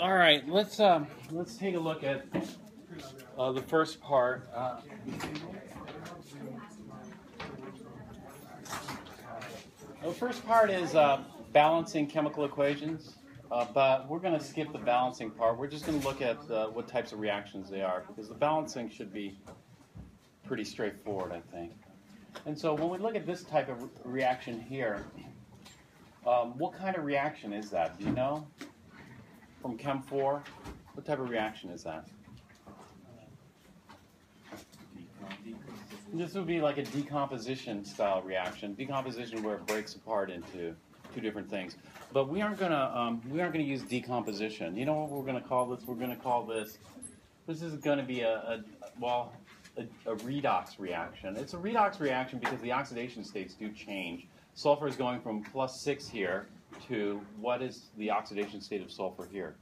All right, let's um, let's take a look at uh, the first part. Uh, the first part is uh, balancing chemical equations, uh, but we're going to skip the balancing part. We're just going to look at uh, what types of reactions they are, because the balancing should be pretty straightforward, I think. And so when we look at this type of re- reaction here, um, what kind of reaction is that? Do you know? From Chem 4? What type of reaction is that? This would be like a decomposition style reaction. Decomposition where it breaks apart into two different things. But we aren't gonna um, we aren't gonna use decomposition. You know what we're gonna call this? We're gonna call this. This is gonna be a, a well a, a redox reaction. It's a redox reaction because the oxidation states do change. Sulfur is going from plus six here to what is the oxidation state of sulfur here?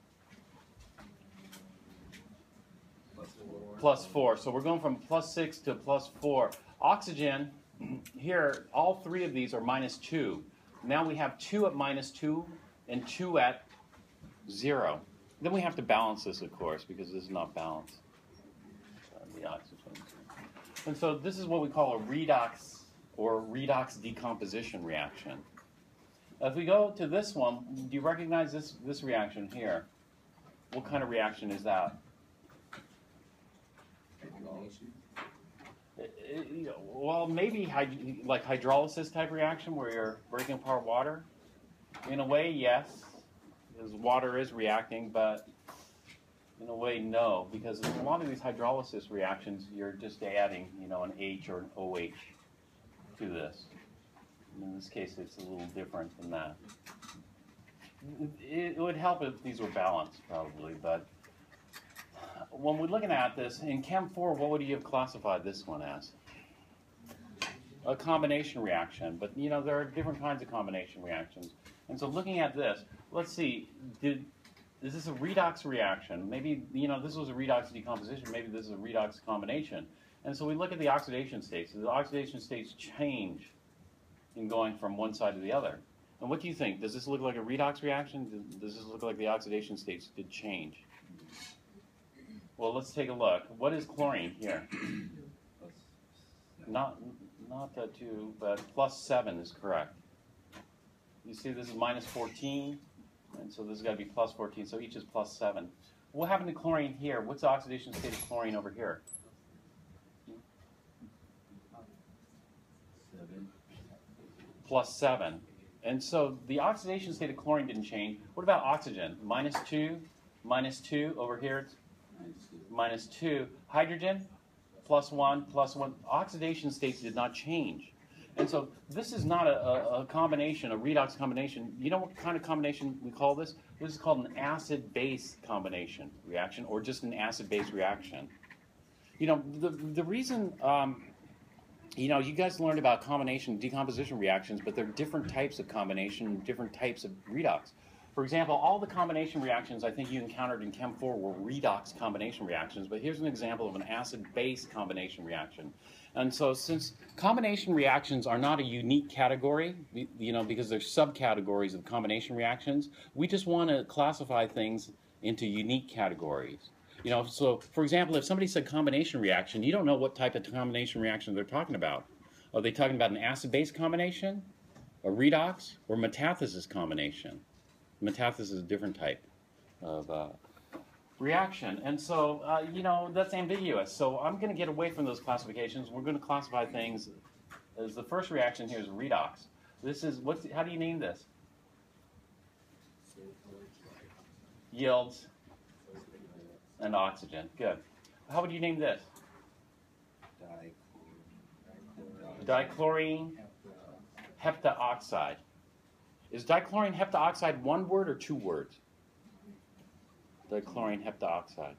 Plus four. So we're going from plus six to plus four. Oxygen, here, all three of these are minus two. Now we have two at minus two and two at zero. Then we have to balance this, of course, because this is not balanced. Uh, the oxygen. And so this is what we call a redox or redox decomposition reaction. If we go to this one, do you recognize this, this reaction here? What kind of reaction is that? Uh, uh, Well, maybe like hydrolysis type reaction where you're breaking apart water. In a way, yes, because water is reacting, but in a way, no, because in a lot of these hydrolysis reactions, you're just adding, you know, an H or an OH to this. In this case, it's a little different than that. It, would help if these were balanced, probably, but when we're looking at this, in Chem 4, what would you have classified this one as? A combination reaction, but you know, there are different kinds of combination reactions. And so looking at this, let's see, did, is this a redox reaction? Maybe, you know, this was a redox decomposition, maybe this is a redox combination. And so we look at the oxidation states. The oxidation states change in going from one side to the other. And what do you think? Does this look like a redox reaction? Does this look like the oxidation states did change? Well, let's take a look. What is chlorine here? Not, not the two, but plus seven is correct. You see this is minus 14, and so this has got to be plus 14, so each is plus seven. What happened to chlorine here? What's the oxidation state of chlorine over here? Plus seven. And so the oxidation state of chlorine didn't change. What about oxygen? Minus two, minus two. Over here it's minus two. Hydrogen, plus one, plus one. Oxidation states did not change. And so this is not a, a, a combination, a redox combination. You know what kind of combination we call this? This is called an acid-base combination reaction, or just an acid-base reaction. You know, the, the reason, um, you know, you guys learned about combination decomposition reactions, but there are different types of combination, different types of redox. For example, all the combination reactions I think you encountered in Chem 4 were redox combination reactions, but here's an example of an acid-base combination reaction. And so since combination reactions are not a unique category, you know, because they're subcategories of combination reactions, we just want to classify things into unique categories. You know, so for example, if somebody said combination reaction, you don't know what type of combination reaction they're talking about. Are they talking about an acid-base combination, a redox, or metathesis combination? Metathesis is a different type of uh, reaction. And so, uh, you know, that's ambiguous. So I'm going to get away from those classifications. We're going to classify things as the first reaction here is redox. This is, what's, how do you name this? Yields and oxygen. Good. How would you name this? Dichlorine heptaoxide. Is dichlorine heptaoxide one word or two words? Dichlorine heptaoxide.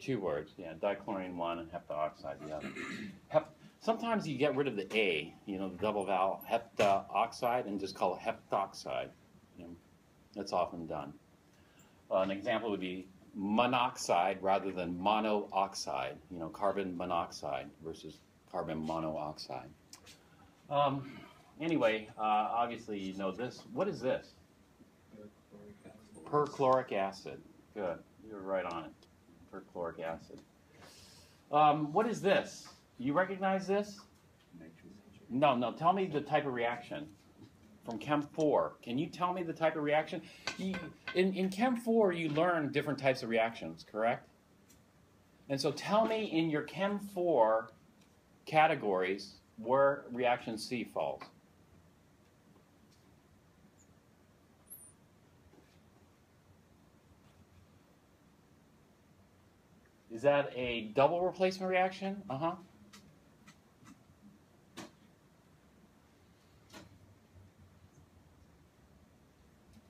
Two words, yeah. Dichlorine one and heptaoxide the other. Hep, sometimes you get rid of the A, you know, the double vowel heptaoxide, and just call it heptoxide. You know, that's often done. An example would be monoxide rather than monooxide, you know, carbon monoxide versus carbon monooxide. Um, anyway, uh, obviously you know this. What is this? Perchloric acid. Good. You're right on it. Perchloric acid. Um, what is this? You recognize this? No, no. Tell me the type of reaction from Chem 4. Can you tell me the type of reaction? You, in, in Chem 4, you learn different types of reactions, correct? And so tell me in your Chem 4 categories where reaction C falls. Is that a double replacement reaction? Uh-huh.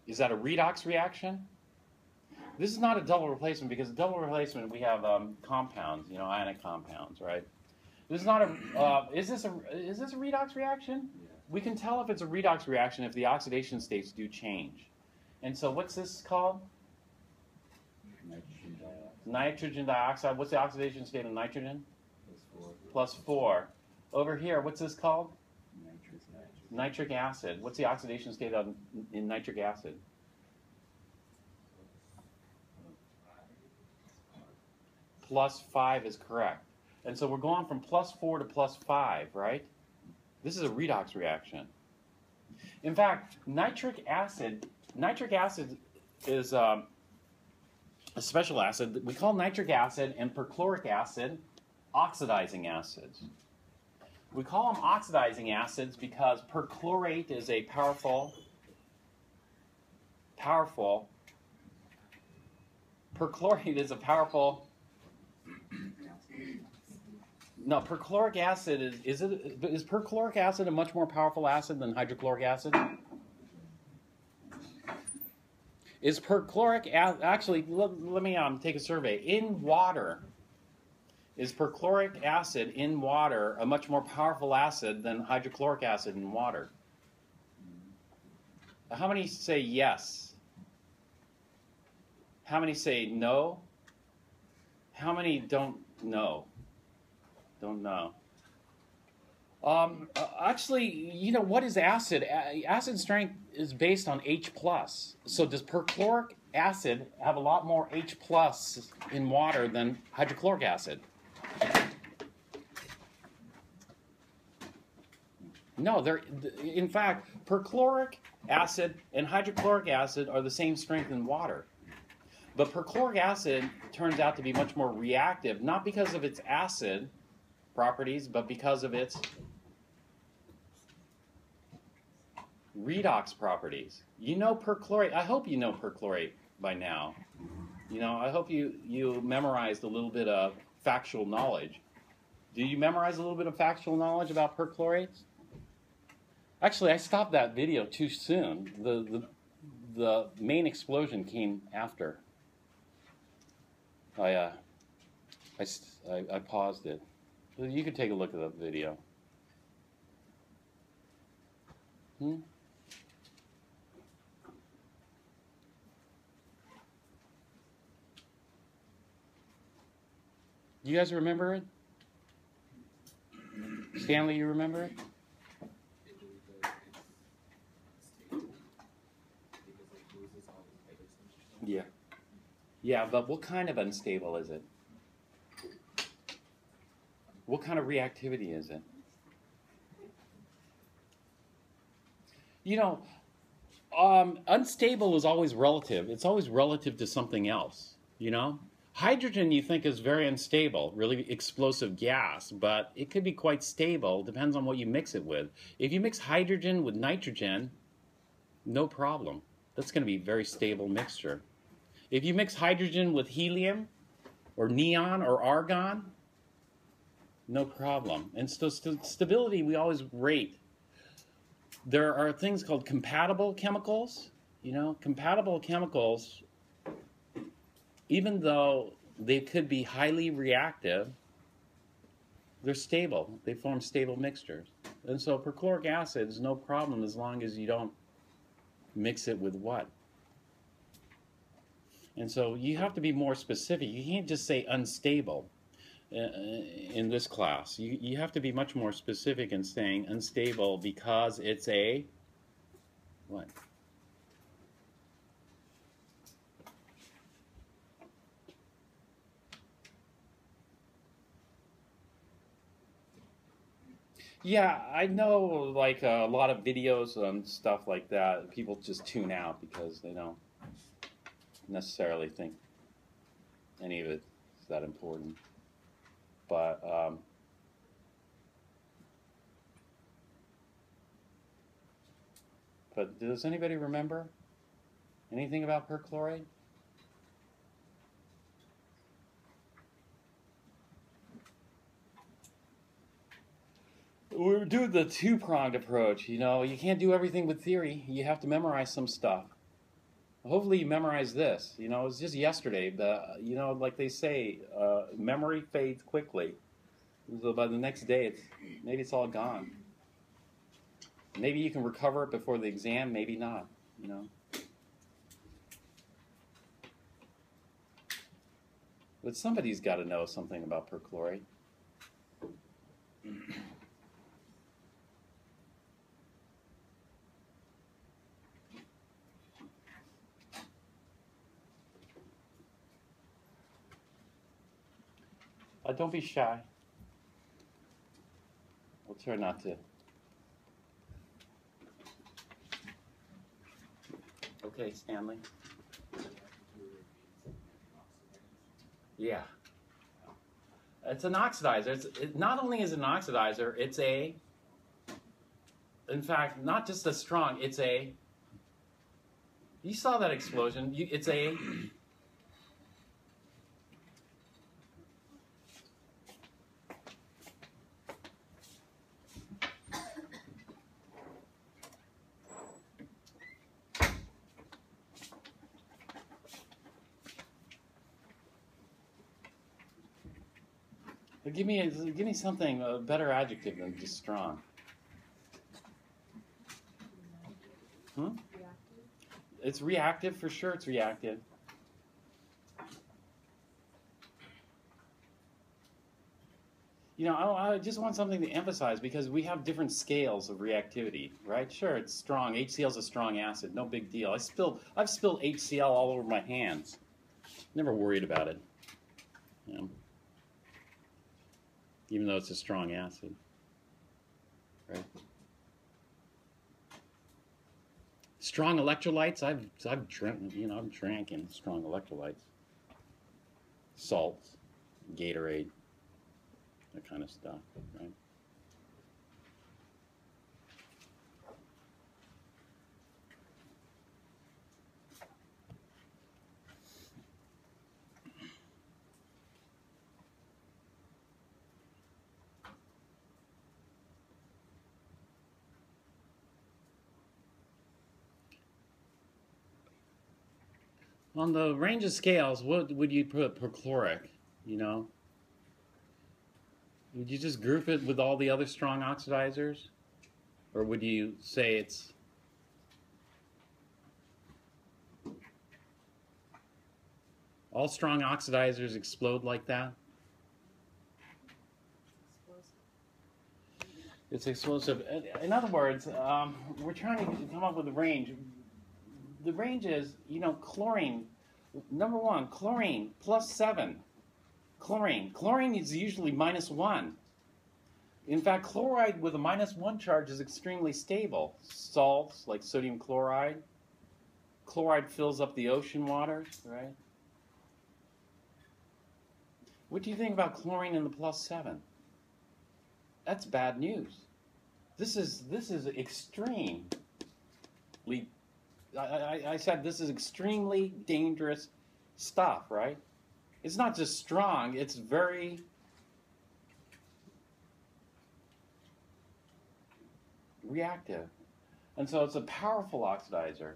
Is that a redox reaction? This is not a double replacement because a double replacement we have um, compounds, you know, ionic compounds, right? This is not a. Uh, is this a is this a redox reaction? Yeah. We can tell if it's a redox reaction if the oxidation states do change. And so, what's this called? Nitrogen dioxide. Nitrogen dioxide. What's the oxidation state of nitrogen? Plus four. Plus four. Over here, what's this called? Nitric acid. What's the oxidation state of in nitric acid? Plus five is correct. And so we're going from plus four to plus five, right? This is a redox reaction. In fact, nitric acid, nitric acid is um, a special acid. We call nitric acid and perchloric acid oxidizing acids. We call them oxidizing acids because perchlorate is a powerful, powerful, perchlorate is a powerful no, perchloric acid is is it is perchloric acid a much more powerful acid than hydrochloric acid? Is perchloric actually? Let, let me um, take a survey. In water, is perchloric acid in water a much more powerful acid than hydrochloric acid in water? How many say yes? How many say no? How many don't know? Don't know. Um, uh, actually, you know what is acid? acid strength is based on H plus. So does perchloric acid have a lot more H plus in water than hydrochloric acid? No, they're in fact perchloric acid and hydrochloric acid are the same strength in water. But perchloric acid turns out to be much more reactive, not because of its acid, properties, but because of its redox properties. You know perchlorate. I hope you know perchlorate by now. You know, I hope you, you memorized a little bit of factual knowledge. Do you memorize a little bit of factual knowledge about perchlorates? Actually, I stopped that video too soon. The, the, the main explosion came after. I, uh, I, I, I paused it. You can take a look at the video. Hmm? You guys remember it? Stanley, you remember it? Yeah. Yeah, but what kind of unstable is it? What kind of reactivity is it? You know, um, unstable is always relative. It's always relative to something else, you know? Hydrogen you think is very unstable, really explosive gas, but it could be quite stable, depends on what you mix it with. If you mix hydrogen with nitrogen, no problem. That's going to be a very stable mixture. If you mix hydrogen with helium or neon or argon, no problem. And so st stability we always rate. There are things called compatible chemicals. You know, compatible chemicals, even though they could be highly reactive, they're stable. They form stable mixtures. And so perchloric acid is no problem as long as you don't mix it with what? And so you have to be more specific. You can't just say unstable uh, uh, in this class. You, you have to be much more specific in saying unstable because it's a what? Yeah, I know like a lot of videos and stuff like that, people just tune out because they don't necessarily think any of it is that important. But um, but does anybody remember anything about perchlorate? We're doing the two pronged approach. You know, you can't do everything with theory. You have to memorize some stuff. Hopefully, you memorize this. You know, it was just yesterday. The you know, like they say, uh, memory fades quickly. So by the next day, it's maybe it's all gone. Maybe you can recover it before the exam. Maybe not. You know. But somebody's got to know something about perchlorate. Uh, don't be shy. We'll try not to. Okay, Stanley. Yeah. It's an oxidizer. It's, it not only is an oxidizer, it's a, in fact, not just a strong, it's a, you saw that explosion. You, it's a Give me a, give me something a better adjective than just strong. Hmm? It's reactive for sure. It's reactive. You know, I, I just want something to emphasize because we have different scales of reactivity, right? Sure, it's strong. HCl is a strong acid, no big deal. I spilled, I've spilled HCl all over my hands. Never worried about it. Know? Even though it's a strong acid. Right? Strong electrolytes, I've I've drank you know, I've drank in strong electrolytes. Salts, Gatorade, that kind of stuff, right? On the range of scales, what would you put perchloric? You know, would you just group it with all the other strong oxidizers, or would you say it's all strong oxidizers explode like that? It's explosive. In other words, um, we're trying to come up with a range the range is, you know, chlorine. Number one, chlorine plus seven. Chlorine. Chlorine is usually minus one. In fact, chloride with a minus one charge is extremely stable. Salts like sodium chloride. Chloride fills up the ocean waters, right? What do you think about chlorine in the plus seven? That's bad news. This is this is extremely I, I, said this is extremely dangerous stuff, right? It's not just strong, it's very reactive. And so it's a powerful oxidizer.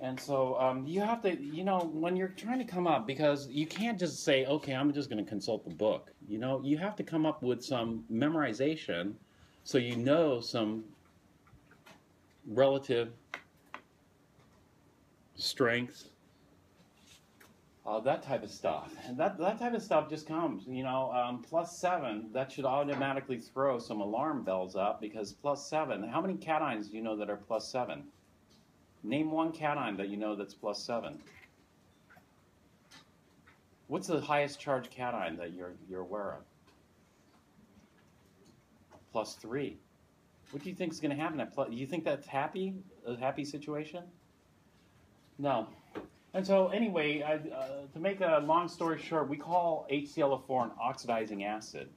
And so um, you have to, you know, when you're trying to come up, because you can't just say, okay, I'm just going to consult the book. You know, you have to come up with some memorization so you know some relative strength, uh, that type of stuff. And that, that type of stuff just comes, you know, um, plus seven, that should automatically throw some alarm bells up because plus seven, how many cations do you know that are plus seven? Name one cation that you know that's plus seven. What's the highest charge cation that you're, you're aware of? plus three. What do you think is going to happen? At plus, you think that's happy? A happy situation? No. And so anyway, I, uh, to make a long story short, we call HClO4 an oxidizing acid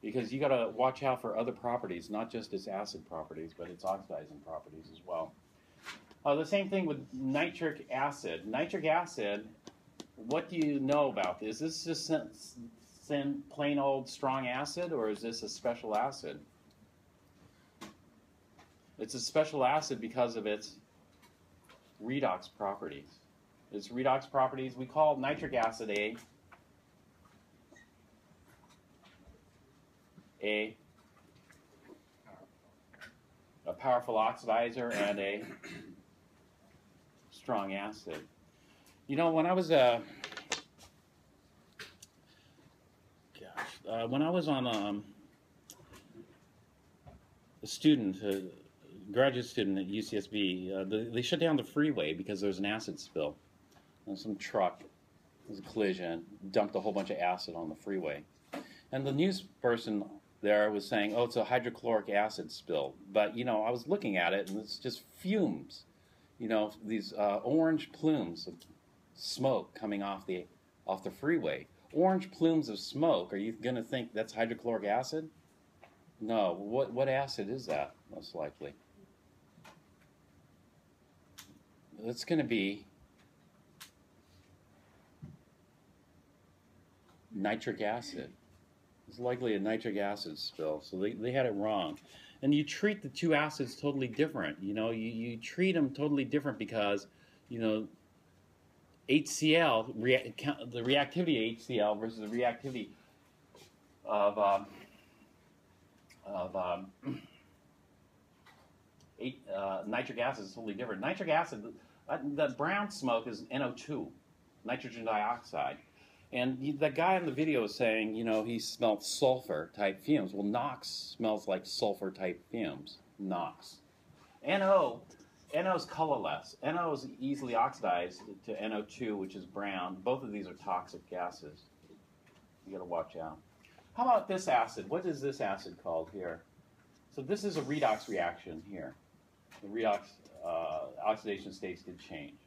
because you got to watch out for other properties, not just its acid properties, but its oxidizing properties as well. Uh, the same thing with nitric acid. Nitric acid, what do you know about this? Is this just plain old strong acid, or is this a special acid? It's a special acid because of its redox properties. Its redox properties, we call nitric acid a a a powerful oxidizer and a strong acid. You know, when I was a gosh, uh, when I was on um, a student, a graduate student at UCSB, uh, the, they shut down the freeway because there was an acid spill. And some truck was a collision, dumped a whole bunch of acid on the freeway, and the news person there was saying, "Oh, it's a hydrochloric acid spill." But you know, I was looking at it, and it's just fumes. You know, these uh, orange plumes of smoke coming off the off the freeway. Orange plumes of smoke. Are you going to think that's hydrochloric acid? No. What what acid is that? Most likely. It's going to be nitric acid. It's likely a nitric acid spill. So they, they had it wrong. And you treat the two acids totally different. You know, you, you treat them totally different because, you know, HCl, rea- the reactivity of HCl versus the reactivity of, um, of um, eight, uh, nitric acid is totally different. Nitric acid, the brown smoke is NO2, nitrogen dioxide. And the guy in the video is saying, you know, he smelled sulfur type fumes. Well, NOx smells like sulfur type fumes. NOx. NO, NO is colorless. NO is easily oxidized to NO2, which is brown. Both of these are toxic gases. You got to watch out. How about this acid? What is this acid called here? So this is a redox reaction here. The redox uh, oxidation states did change.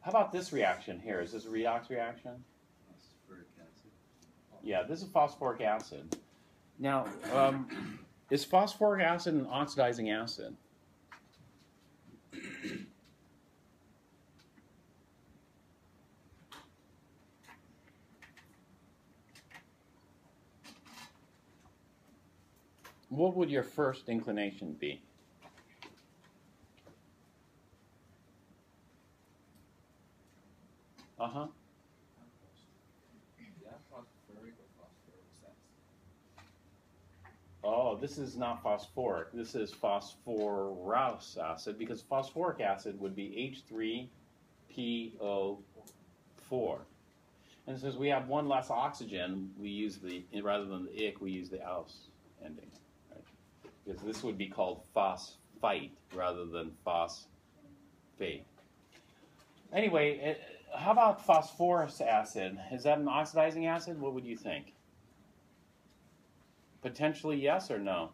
How about this reaction here? Is this a redox reaction? Phosphoric acid. Yeah, this is phosphoric acid. Now, um, is phosphoric acid an oxidizing acid? What would your first inclination be? Huh. Oh, this is not phosphoric. This is phosphorous acid because phosphoric acid would be H3PO4. And since we have one less oxygen, we use the rather than the ic, we use the ous ending. Right? Because this would be called phosphite rather than phosphate. Anyway, eh, how about phosphorous acid? Is that an oxidizing acid? What would you think? Potentially yes or no?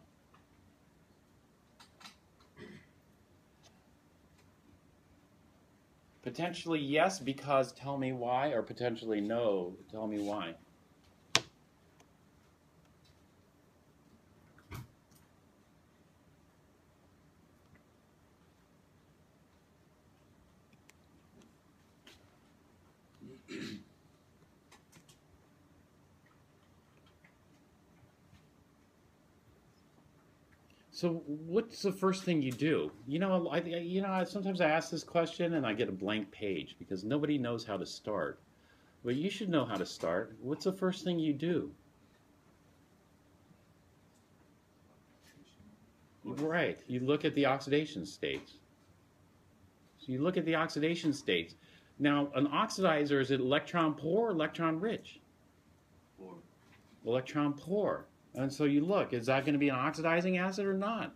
Potentially yes because tell me why, or potentially no, tell me why. So, what's the first thing you do? You know, I, you know, I- sometimes I ask this question and I get a blank page because nobody knows how to start. But you should know how to start. What's the first thing you do? Right. You look at the oxidation states. So you look at the oxidation states. Now, an oxidizer is it electron poor or electron rich? Four. Electron poor. And so you look, is that going to be an oxidizing acid or not?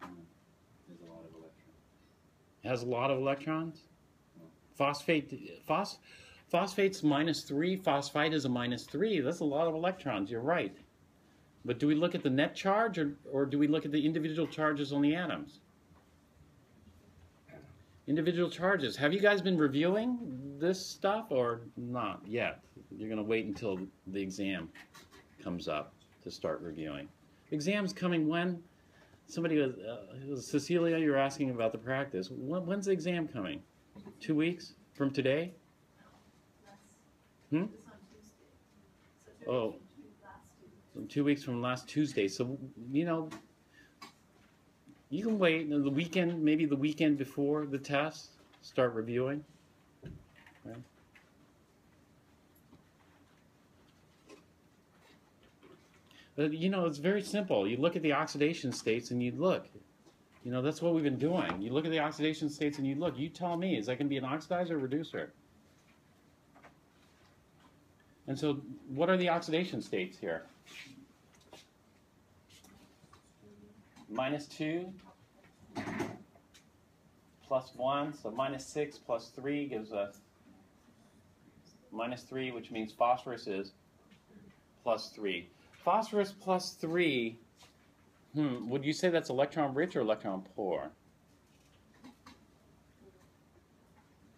There's a lot of electrons. It has a lot of electrons. Phosphate, phos, phosphate's minus three. Phosphite is a minus three. That's a lot of electrons. You're right. But do we look at the net charge or, or do we look at the individual charges on the atoms? Individual charges. Have you guys been reviewing this stuff or not yet? You're going to wait until the exam comes up to start reviewing. Exam's coming when? Somebody was, uh, Cecilia, you're asking about the practice. When, when's the exam coming? Two weeks from today? Hmm? Oh. Two weeks from last Tuesday. So, you know, you can wait the weekend, maybe the weekend before the test, start reviewing. Uh, you know, it's very simple. You look at the oxidation states and you look. You know, that's what we've been doing. You look at the oxidation states and you look. You tell me, is that going to be an oxidizer or reducer? And so, what are the oxidation states here? Minus 2 plus 1, so minus 6 plus 3 gives us minus 3, which means phosphorus is plus 3. Phosphorus plus 3, hmm, would you say that's electron rich or electron poor?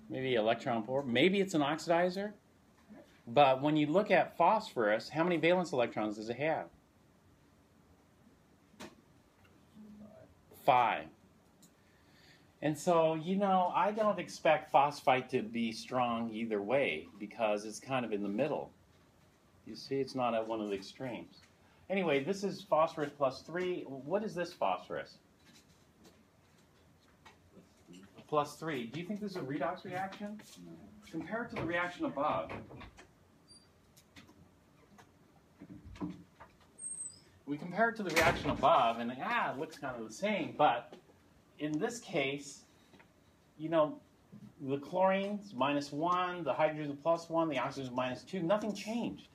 Maybe electron poor. Maybe it's an oxidizer. But when you look at phosphorus, how many valence electrons does it have? Five. And so, you know, I don't expect phosphite to be strong either way because it's kind of in the middle. You see, it's not at one of the extremes. Anyway, this is phosphorus plus 3. What is this phosphorus? Plus 3. Do you think this is a redox reaction? Compare it to the reaction above. We compare it to the reaction above, and ah, it looks kind of the same, but in this case, you know, the chlorine's minus 1, the hydrogen is plus 1, the oxygen is minus 2. Nothing changed.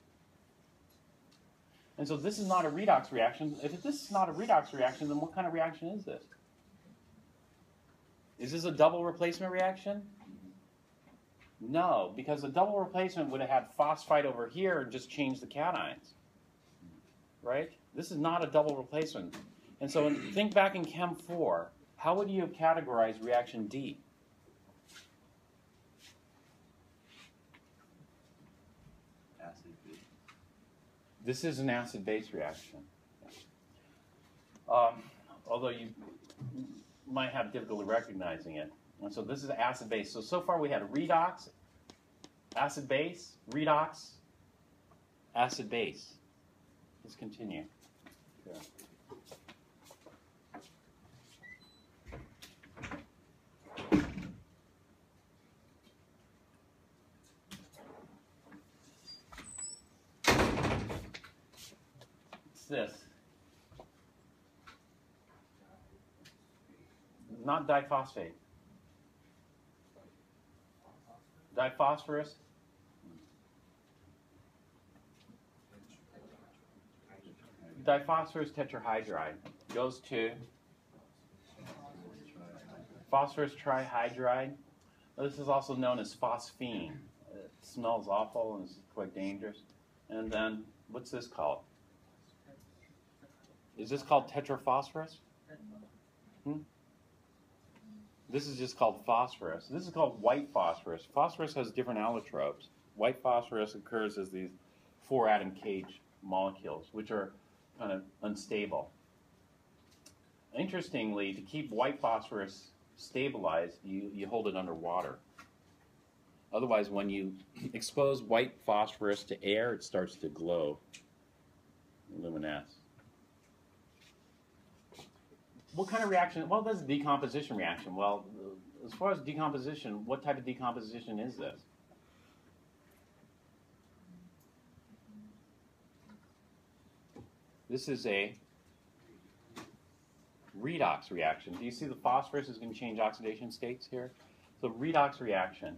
And so this is not a redox reaction. If this is not a redox reaction, then what kind of reaction is this? Is this a double replacement reaction? No, because a double replacement would have had phosphite over here and just changed the cations. Right? This is not a double replacement. And so think back in Chem 4. How would you have categorized reaction D? Acid base. This is an acid-base reaction. Um, although you might have difficulty recognizing it. And so this is acid-base. So, so far we had redox, acid-base, redox, acid-base. Let's continue. Okay. This. Not diphosphate. Diphosphorus. Diphosphorus tetrahydride goes to phosphorus trihydride. This is also known as phosphine. It smells awful and is quite dangerous. And then, what's this called? Is this called tetraphosphorus? Hmm? This is just called phosphorus. This is called white phosphorus. Phosphorus has different allotropes. White phosphorus occurs as these four atom cage molecules, which are kind of unstable. Interestingly, to keep white phosphorus stabilized, you, you hold it under water. Otherwise, when you expose white phosphorus to air, it starts to glow, luminesce. What kind of reaction? Well, this is a decomposition reaction. Well, as far as decomposition, what type of decomposition is this? This is a redox reaction. Do you see the phosphorus is going to change oxidation states here? So redox reaction.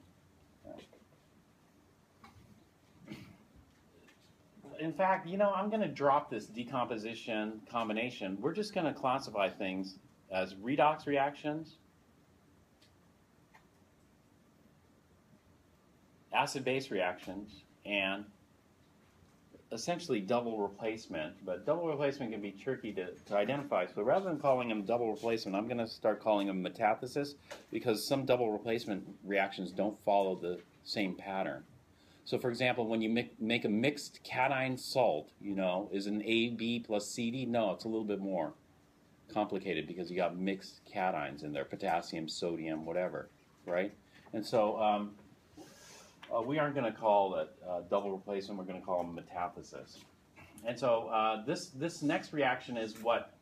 In fact, you know, I'm going to drop this decomposition combination. We're just going to classify things as redox reactions, acid-base reactions, and essentially double replacement, but double replacement can be tricky to, to identify. So rather than calling them double replacement, I'm going to start calling them metathesis because some double replacement reactions don't follow the same pattern. So, for example, when you make, make a mixed cation salt, you know, is an AB plus CD? No, it's a little bit more complicated because you got mixed cations in there, potassium, sodium, whatever, right? And so um, uh, we aren't going to call it uh, double replacement. We're going to call them metathesis. And so uh, this this next reaction is what?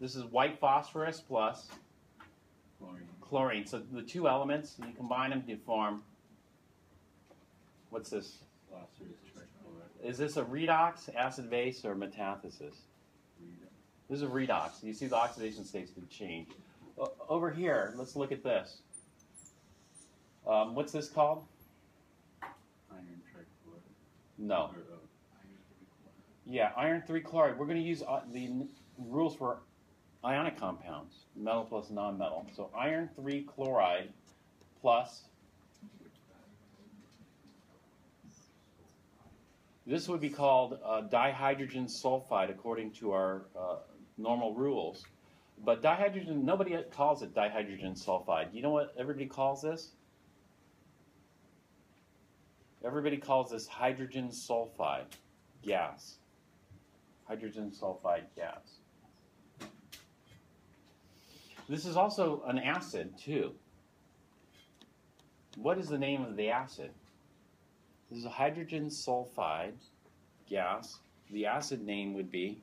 This is white phosphorus plus Chlorine. chlorine. So the two elements, you combine them to form. What's this? Is this a redox, acid base, or metathesis? This is a redox. You see the oxidation states did change. Over here, let's look at this. Um, what's this called? Iron trichloride. No. Or, uh. Yeah, iron 3 chloride. We're going to use uh, the rules for ionic compounds, metal plus non-metal. So iron 3 chloride plus this would be called uh, dihydrogen sulfide according to our uh, normal rules. But dihydrogen, nobody calls it dihydrogen sulfide. You know what everybody calls this? Everybody calls this hydrogen sulfide gas. Hydrogen sulfide gas. This is also an acid, too. What is the name of the acid? This is a hydrogen sulfide gas. The acid name would be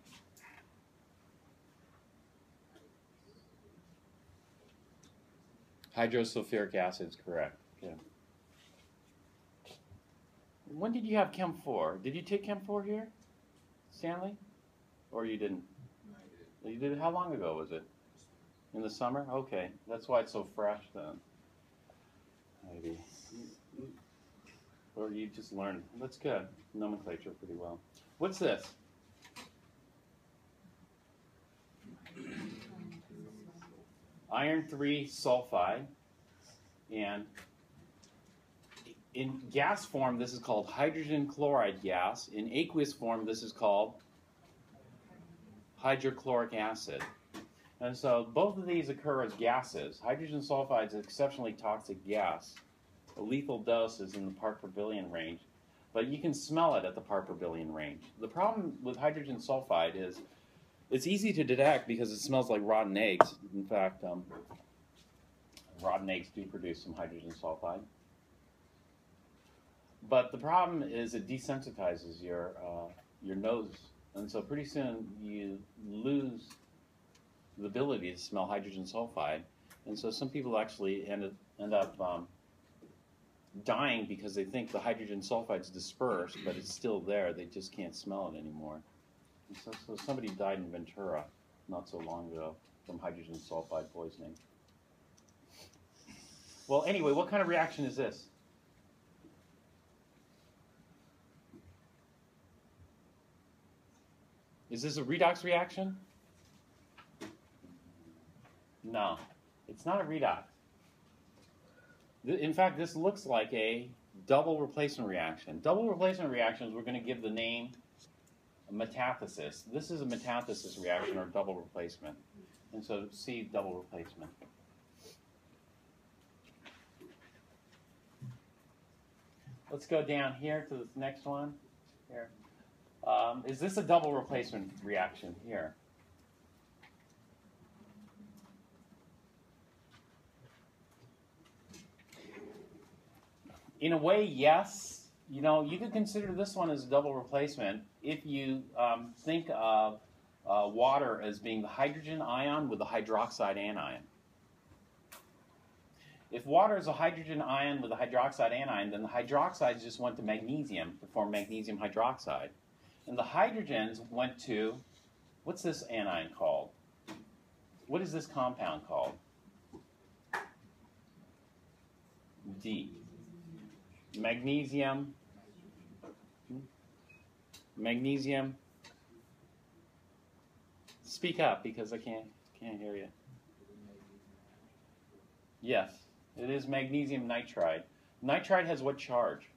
hydrosulfuric acid is correct. Okay. When did you have Chem 4? Did you take Chem 4 here, Stanley? Or you didn't? You did. How long ago was it? In the summer? Okay, that's why it's so fresh then. Maybe. Or you just learned. That's good. Nomenclature pretty well. What's this? Iron 3 sulfide. And in gas form, this is called hydrogen chloride gas. In aqueous form, this is called hydrochloric acid. And so both of these occur as gases. Hydrogen sulfide is an exceptionally toxic gas. Lethal dose is in the part per billion range, but you can smell it at the part per billion range. The problem with hydrogen sulfide is it's easy to detect because it smells like rotten eggs. In fact, um, rotten eggs do produce some hydrogen sulfide. But the problem is it desensitizes your uh, your nose, and so pretty soon you lose the ability to smell hydrogen sulfide, and so some people actually end up, end up um, dying because they think the hydrogen sulfide's dispersed, but it's still there. They just can't smell it anymore. So, so somebody died in Ventura not so long ago from hydrogen sulfide poisoning. Well, anyway, what kind of reaction is this? Is this a redox reaction? No, it's not a redox. In fact, this looks like a double replacement reaction. Double replacement reactions, we're going to give the name metathesis. This is a metathesis reaction or double replacement. And so C, double replacement. Let's go down here to this next one. Here. Um, is this a double replacement reaction here? In a way, yes. You know, you could consider this one as a double replacement if you um, think of uh, water as being the hydrogen ion with the hydroxide anion. If water is a hydrogen ion with a hydroxide anion, then the hydroxides just went to magnesium to form magnesium hydroxide. And the hydrogens went to, what's this anion called? What is this compound called? D. Magnesium. Magnesium. Speak up because I can't can't hear you. Yes, it is magnesium nitride. Nitride has what charge?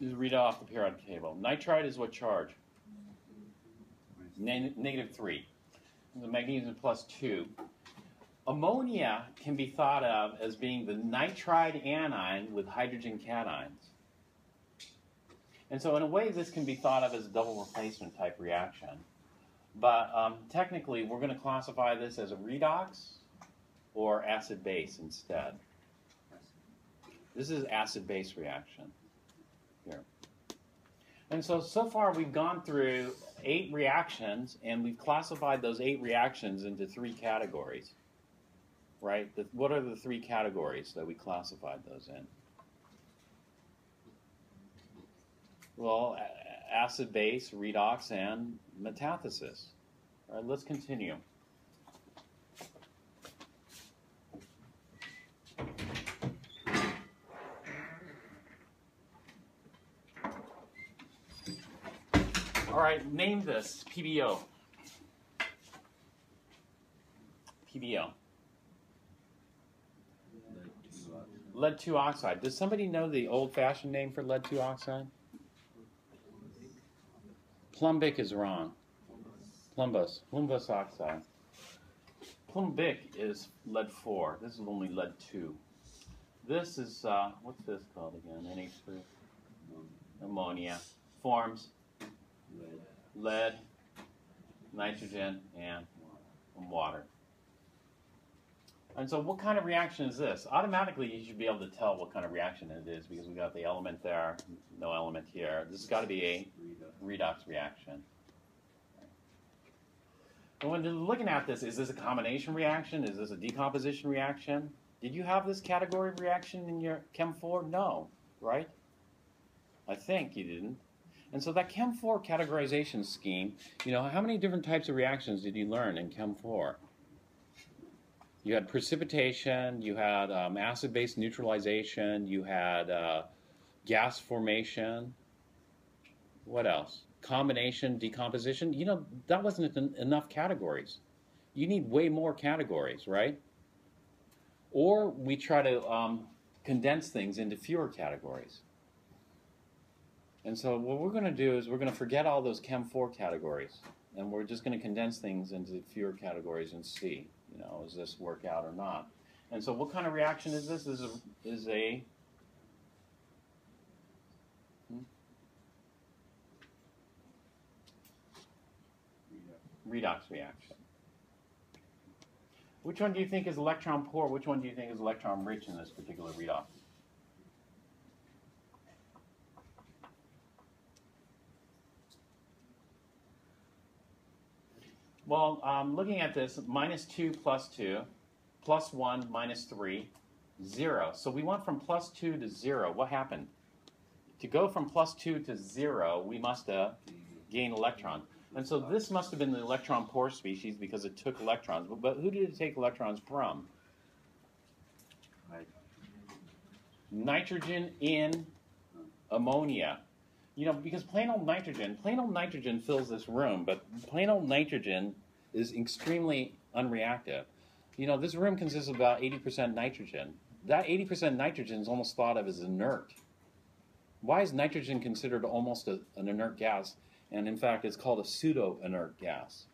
Just read it off the periodic table. Nitride is what charge? Ne- negative 3. The magnesium plus 2. Ammonia can be thought of as being the nitride anion with hydrogen cations. And so, in a way, this can be thought of as a double replacement type reaction. But um, technically, we're going to classify this as a redox or acid base instead. This is acid base reaction here. And so, so far we've gone through eight reactions and we've classified those eight reactions into three categories. Right? The, what are the three categories that we classified those in? Well, acid base, redox, and metathesis. All right, let's continue. All right, name this PBO. PBO. Lead 2 oxide. Does somebody know the old fashioned name for lead 2 oxide? Plumbic is wrong. Plumbous. Plumbous oxide. Plumbic is lead 4. This is only lead 2. This is, uh, what's this called again? NH3? Ammonia. Forms lead, nitrogen, and water. And so, what kind of reaction is this? Automatically, you should be able to tell what kind of reaction it is because we've got the element there, no element here. This has got to be a redox reaction. And when you're looking at this, is this a combination reaction? Is this a decomposition reaction? Did you have this category of reaction in your Chem 4? No, right? I think you didn't. And so that Chem 4 categorization scheme, you know, how many different types of reactions did you learn in Chem 4? You had precipitation, you had um, acid-base neutralization, you had uh, gas formation. What else? Combination, decomposition. You know, that wasn't en- enough categories. You need way more categories, right? Or we try to um, condense things into fewer categories. And so what we're going to do is we're going to forget all those Chem 4 categories, and we're just going to condense things into fewer categories and see, you know, does this work out or not. And so what kind of reaction is this? This is a, is a hmm? redox reaction. Which one do you think is electron poor? Which one do you think is electron rich in this particular redox? Well, um, looking at this, minus 2 plus 2, plus 1 minus 3, 0. So we went from plus 2 to 0. What happened? To go from plus 2 to 0, we must uh, gain electrons. And so this must have been the electron poor species because it took electrons. But, but who did it take electrons from? Nitrogen in ammonia. You know, because plain old nitrogen, plain old nitrogen fills this room, but plain old nitrogen is extremely unreactive. You know, this room consists of about 80% nitrogen. That 80% nitrogen is almost thought of as inert. Why is nitrogen considered almost a, an inert gas? And in fact, it's called a pseudo inert gas.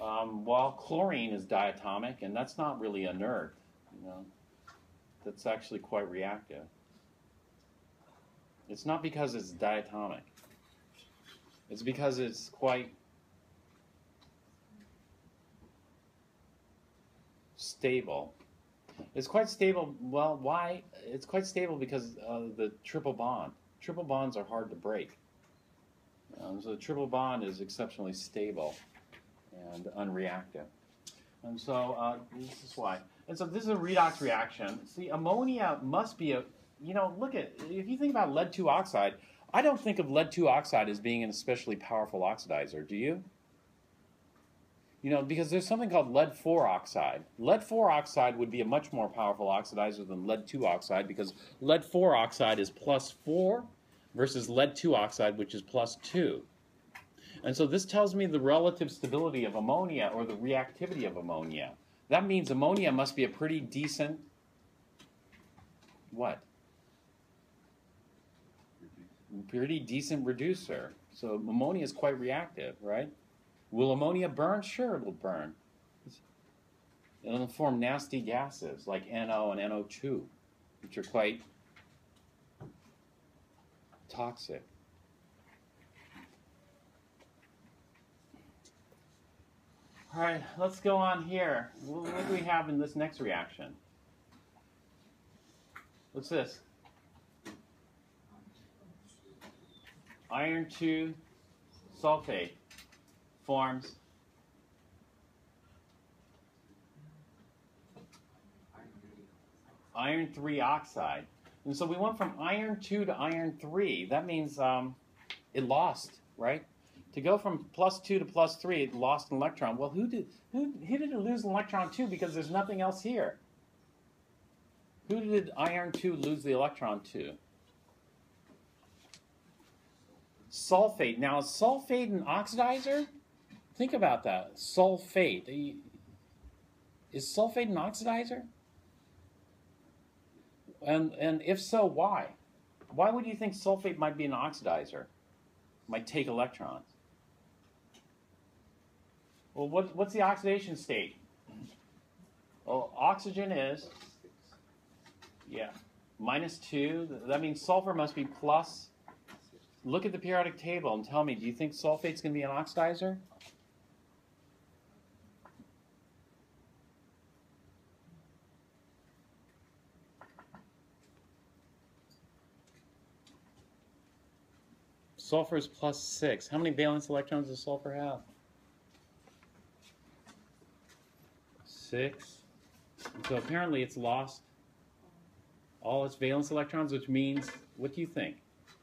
Um, while chlorine is diatomic, and that's not really inert, you know, that's actually quite reactive. It's not because it's diatomic. It's because it's quite stable. It's quite stable. Well, why? It's quite stable because the triple bond. Triple bonds are hard to break. Um, so the triple bond is exceptionally stable and unreactive. And so uh, this is why. And so this is a redox reaction. See, ammonia must be a, you know, look at, if you think about lead 2 oxide, I don't think of lead 2 oxide as being an especially powerful oxidizer, do you? You know, because there's something called lead 4 oxide. Lead 4 oxide would be a much more powerful oxidizer than lead 2 oxide because lead 4 oxide is plus 4 versus lead 2 oxide, which is plus 2. And so this tells me the relative stability of ammonia or the reactivity of ammonia. That means ammonia must be a pretty decent what? Pretty decent reducer. So ammonia is quite reactive, right? Will ammonia burn? Sure, it will burn. It'll form nasty gases like NO and NO2, which are quite toxic. All right, let's go on here. What, do we have in this next reaction? What's this? Iron 2 sulfate forms iron 3 oxide. And so we went from iron 2 to iron 3. That means um, it lost, right? To go from plus 2 to plus 3, it lost an electron. Well, who did, who, who did it lose an electron to? Because there's nothing else here. Who did iron 2 lose the electron to? Sulfate. Now, sulfate an oxidizer? Think about that. Sulfate. Is sulfate an oxidizer? And, and if so, why? Why would you think sulfate might be an oxidizer? Might take electrons? Well, what, what's the oxidation state? Well, oxygen is, yeah, minus 2. That means sulfur must be plus. Look at the periodic table and tell me, do you think sulfate's going to be an oxidizer? Sulfur is plus 6. How many valence electrons does sulfur have? 6. So apparently it's lost all its valence electrons, which means, what do you think?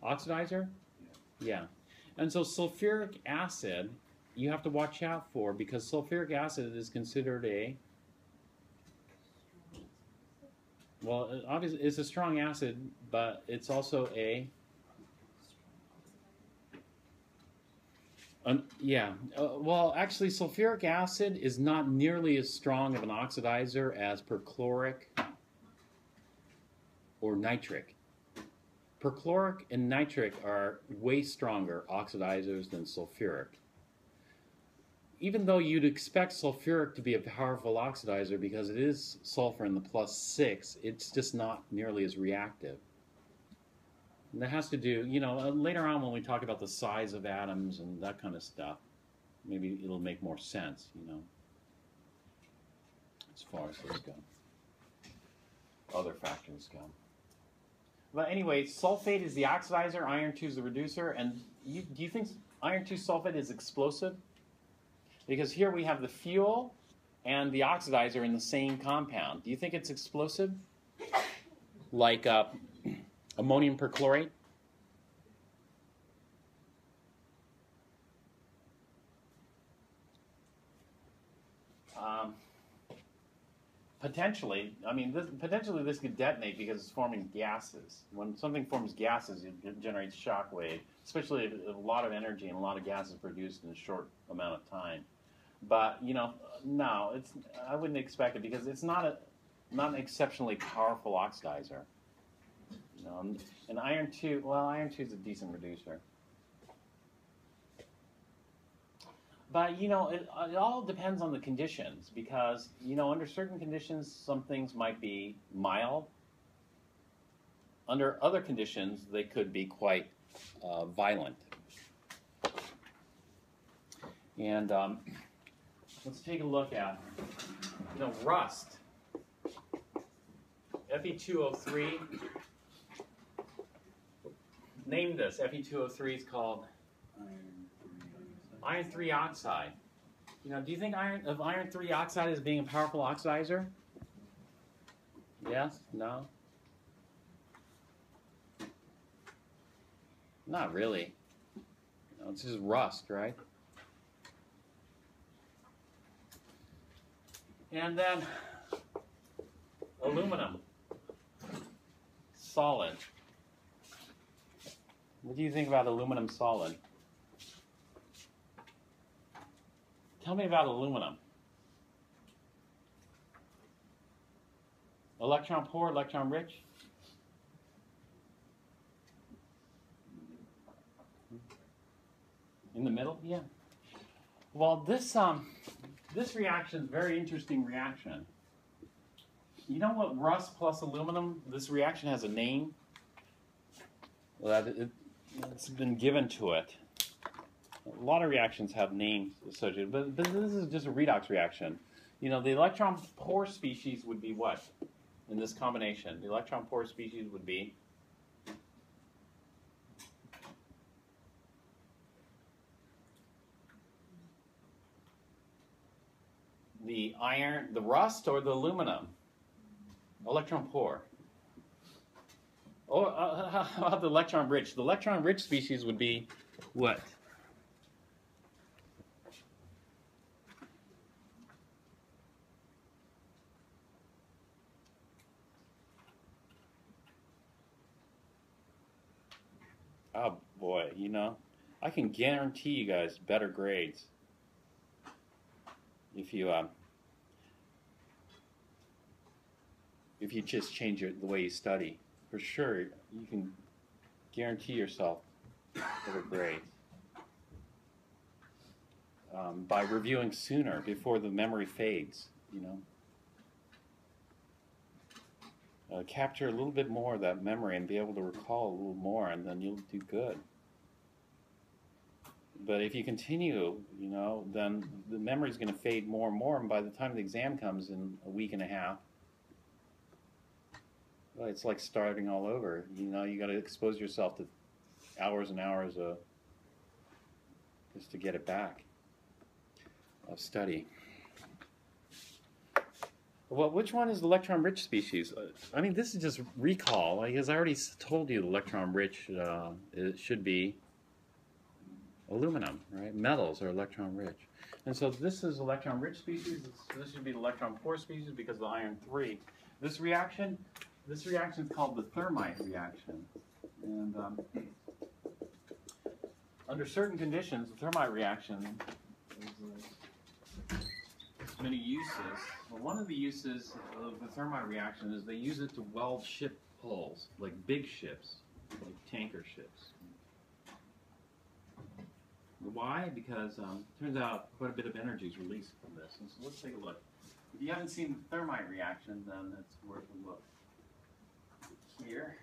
Oxidizer? Yeah. And so sulfuric acid, you have to watch out for because sulfuric acid is considered a, well, obviously it's a strong acid, but it's also a, yeah. Uh, well, actually, sulfuric acid is not nearly as strong of an oxidizer as perchloric or nitric. Perchloric and nitric are way stronger oxidizers than sulfuric. Even though you'd expect sulfuric to be a powerful oxidizer because it is sulfur in the plus 6, it's just not nearly as reactive. That has to do, you know, uh, later on when we talk about the size of atoms and that kind of stuff, maybe it'll make more sense, you know, as far as those go. Other factors go. But anyway, sulfate is the oxidizer, iron 2 is the reducer, and you, do you think iron 2 sulfate is explosive? Because here we have the fuel and the oxidizer in the same compound. Do you think it's explosive? Like uh, ammonium perchlorate? Um, Potentially, I mean, this, potentially this could detonate because it's forming gases. When something forms gases, it generates shock wave, especially if a lot of energy and a lot of gas is produced in a short amount of time. But you know, no, it's I wouldn't expect it because it's not a not an exceptionally powerful oxidizer. Know, and, iron two, well, iron two is a decent reducer. But you know, it, it all depends on the conditions because you know, under certain conditions, some things might be mild. Under other conditions, they could be quite uh, violent. And um, let's take a look at know rust. Fe2O3. Name this. Fe2O3 is called Iron 3 oxide. iron 3 oxide. You know, do you think iron of iron 3 oxide as being a powerful oxidizer? Yes? No? Not really. No, it's just rust, right? And then aluminum. Solid. What do you think about aluminum solid? Tell me about aluminum. Electron poor, electron rich? In the middle? Yeah. Well, this, um, this reaction is a very interesting reaction. You know what rust plus aluminum, this reaction has a name? Well, that, it, it's been given to it. A lot of reactions have names associated, but, but this is just a redox reaction. You know, the electron poor species would be what in this combination? The electron poor species would be the iron, the rust, or the aluminum? Electron poor. Oh, uh, how about the electron rich? The electron rich species would be what? Oh boy, you know, I can guarantee you guys better grades if you um, if you just change your, the way you study. For sure, you can guarantee yourself better grades um, by reviewing sooner before the memory fades. You know. Uh, capture a little bit more of that memory and be able to recall a little more, and then you'll do good. But if you continue, you know, then the memory is going to fade more and more, and by the time the exam comes in a week and a half, well, it's like starting all over. You know, you got to expose yourself to hours and hours of just to get it back of study. Well, which one is electron-rich species? Uh, I mean, this is just recall. Because I already told you the electron-rich uh, it should be aluminum, right? Metals are electron-rich. And so this is electron-rich species. This, this should be the electron-poor species because of the iron-3. This reaction, this reaction is called the thermite reaction. And um, under certain conditions, the thermite reaction has many uses. Well, one of the uses of the thermite reaction is they use it to weld ship hulls, like big ships, like tanker ships. Why? Because um, turns out quite a bit of energy is released from this. And so let's take a look. If you haven't seen the thermite reaction, then it's worth a look. Here.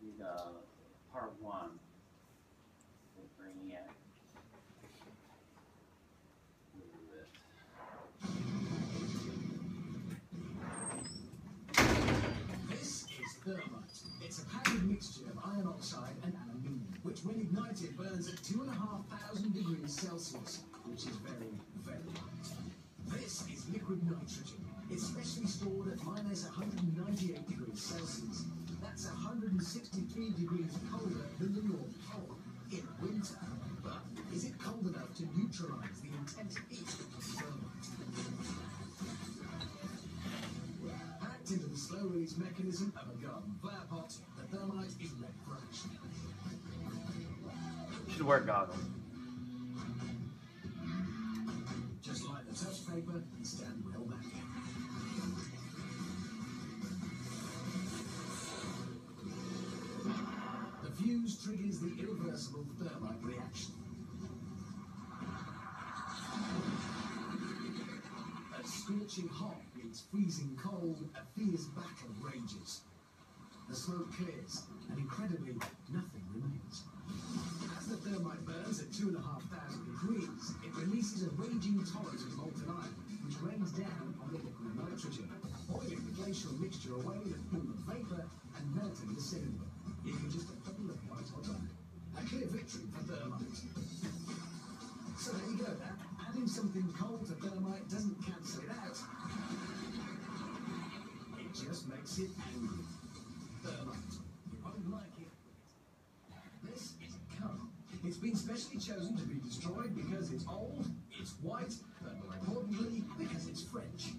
Need, uh, part one. We'll bring it. Move it. This is thermite. It's a powdered mixture of iron oxide and which when ignited burns at 2,500 degrees Celsius, which is very, very hot. This is liquid nitrogen. It's specially stored at minus 198 degrees Celsius. That's 163 degrees colder than the North Pole in winter. But is it cold enough to neutralize the intense heat of thermite? Packed into the slow release mechanism of a garden flower pot, the thermite is ready for action. Should wear goggles. Just like the touch paper and stand well back. The fuse triggers the irreversible thermite reaction. As scorching hot meets freezing cold, a fierce battle rages. The smoke clears, and incredibly, nothing thermite burns at 2,500 degrees, it releases a raging torrent of molten iron, which rains down on the liquid nitrogen, boiling the glacial mixture away with of vapor and melting the cylinder, leaving just a couple of white hot iron. A clear victory for thermite. So there you go. Now, adding something cold to thermite doesn't cancel it out. It just makes it angry. Specially chosen to be destroyed because it's old, it's white, but more importantly, because it's French.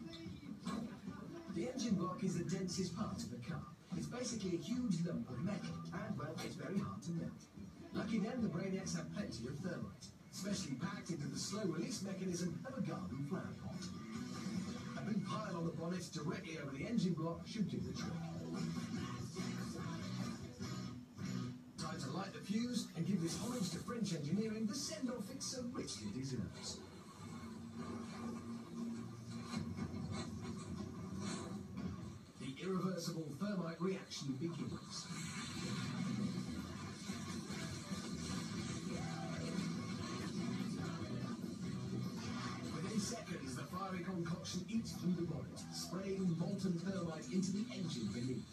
The engine block is the densest part of the car. It's basically a huge lump of metal, and well, it's very hard to melt. Lucky then, the Brainiacs have plenty of thermite, specially packed into the slow release mechanism of a garden flower pot. A big pile on the bonnet directly over the engine block should do the trick. To light the fuse and give this homage to French engineering the send-off it so richly deserves. The irreversible thermite reaction begins. Within seconds, the fiery concoction eats through the bonnet, spraying molten thermite into the engine beneath.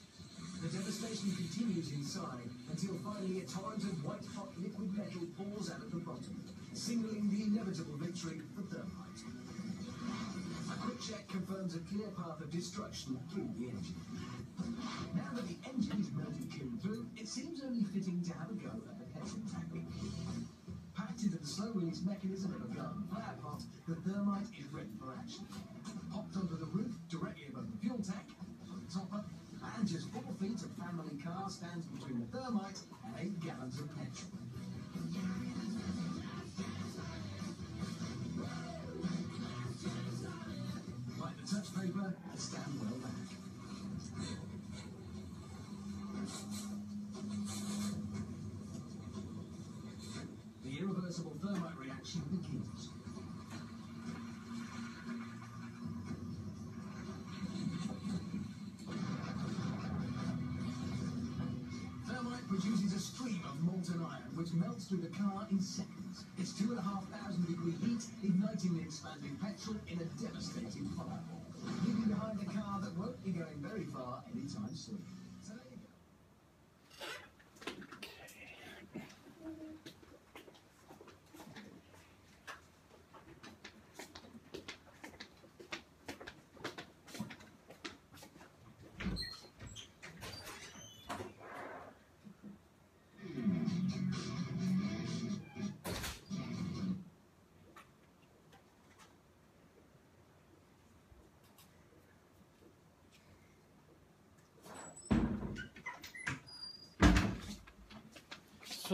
The devastation continues inside until finally a torrent of white-hot liquid metal pours out of the bottom, signaling the inevitable victory for thermite. A quick check confirms a clear path of destruction through the engine. Now that the engine is melted clean through, it seems only fitting to have a go at the petrol tank. Packed into the slow release mechanism of a garden fire pot, the thermite is ready for action. Popped onto the roof directly above the fuel tank, the topper, and just four feet of family car stands between the thermite and eight gallons of petrol. Like the touch paper and stand well back. The irreversible thermite through the car in seconds. It's two and a half thousand degree heat igniting the expanding petrol in a devastating fireball, leaving behind a car that won't be going very far anytime soon.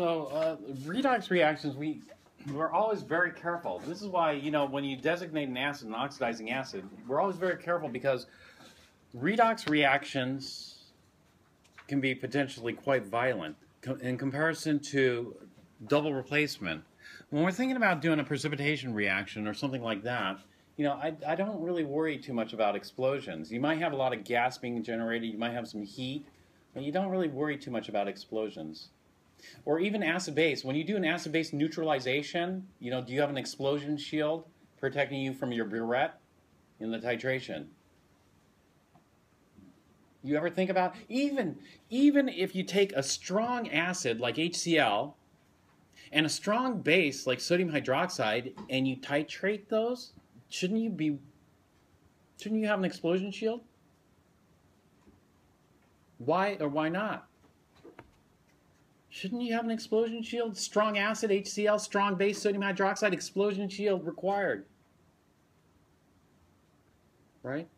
So uh, redox reactions, we we're always very careful. This is why you know when you designate an acid an oxidizing acid, we're always very careful because redox reactions can be potentially quite violent in comparison to double replacement. When we're thinking about doing a precipitation reaction or something like that, you know, I, I don't really worry too much about explosions. You might have a lot of gas being generated, you might have some heat, but you don't really worry too much about explosions or even acid base. When you do an acid base neutralization, you know, do you have an explosion shield protecting you from your burette in the titration? You ever think about even even if you take a strong acid like HCl and a strong base like sodium hydroxide and you titrate those, shouldn't you be shouldn't you have an explosion shield? Why or why not? Shouldn't you have an explosion shield? Strong acid, HCl, strong base, sodium hydroxide, explosion shield required. Right?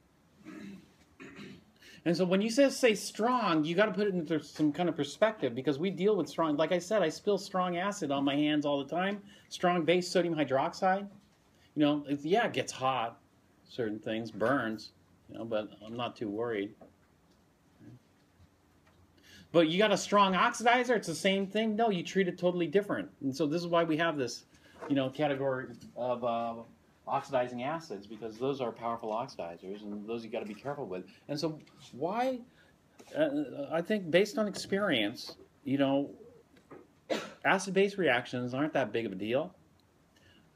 And so when you say, say strong, you got to put it into some kind of perspective because we deal with strong. Like I said, I spill strong acid on my hands all the time. Strong base, sodium hydroxide. You know, yeah, it gets hot, certain things, burns, you know, but I'm not too worried. But you got a strong oxidizer, it's the same thing. No, you treat it totally different. And so this is why we have this, you know, category of uh, oxidizing acids because those are powerful oxidizers and those you got to be careful with. And so why? Uh, I think based on experience, you know, acid-base reactions aren't that big of a deal.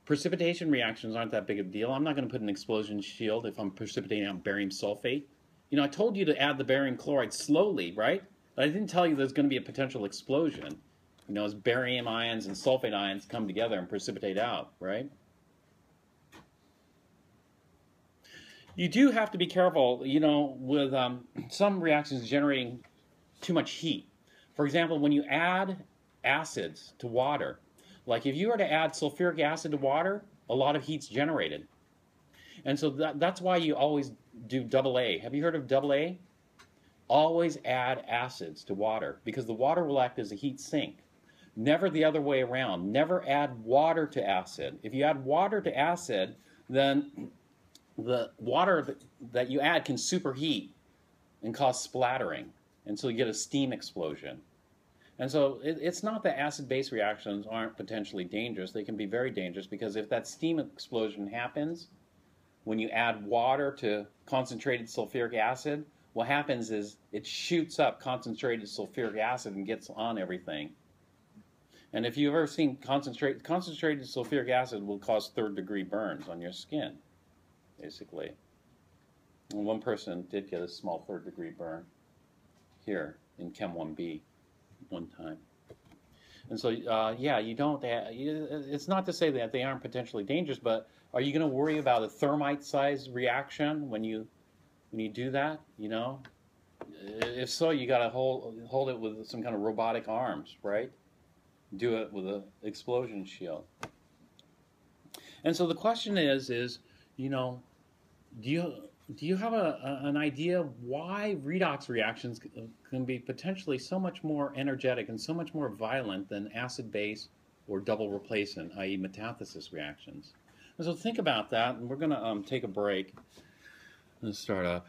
Precipitation reactions aren't that big of a deal. I'm not going to put an explosion shield if I'm precipitating out barium sulfate. You know, I told you to add the barium chloride slowly, right? But I didn't tell you there's going to be a potential explosion. You know, as barium ions and sulfate ions come together and precipitate out, right? You do have to be careful, you know, with um, some reactions generating too much heat. For example, when you add acids to water, like if you were to add sulfuric acid to water, a lot of heat's generated. And so that, that's why you always do double A. Have you heard of double A? Always add acids to water because the water will act as a heat sink. Never the other way around. Never add water to acid. If you add water to acid, then the water that, you add can superheat and cause splattering, and so you get a steam explosion. And so it, it's not that acid-base reactions aren't potentially dangerous. They can be very dangerous because if that steam explosion happens, when you add water to concentrated sulfuric acid, what happens is it shoots up concentrated sulfuric acid and gets on everything. And if you've ever seen concentrate, concentrated sulfuric acid will cause third degree burns on your skin, basically. And one person did get a small third degree burn here in Chem 1B one time. And so, uh, yeah, you don't. It's not to say that they aren't potentially dangerous, but are you going to worry about a thermite-sized reaction when you when you do that? You know, if so, you got to hold hold it with some kind of robotic arms, right? Do it with an explosion shield. And so the question is, is you know, do you do you have a, a, an idea why redox reactions can be potentially so much more energetic and so much more violent than acid base or double replacement, i.e., metathesis reactions? And so think about that, and we're going to um, take a break and start up.